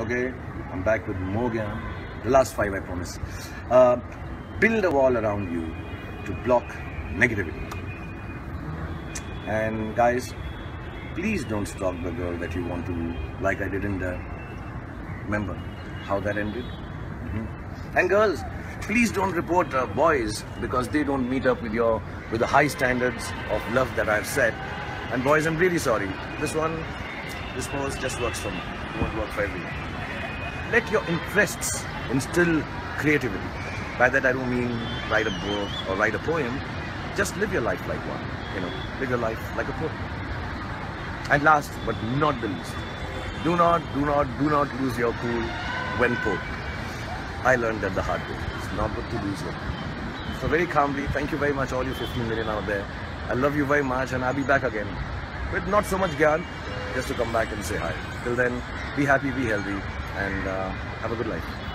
Okay, I'm back with more Gyan. The last five, I promise. Uh, build a wall around you to block negativity. And guys, please don't stalk the girl that you want to, like I did in Darr. Remember how that ended? Mhm. And girls, please don't report uh, boys because they don't meet up with your with the high standards of love that I've set. And boys, I'm really sorry. This one, this pose just works for me. It won't work for everyone. Let your interests instill creativity. By that I don't mean write a book or write a poem. Just live your life like one. You know, live your life like a poem. And last but not the least, do not, do not, do not lose your cool when poked. I learned that the hard way. It's not good to lose it. So very calmly, thank you very much all you 15 million out there. I love you very much and I'll be back again with not so much gyan, just to come back and say hi. Till then, be happy, be healthy and uh, have a good life.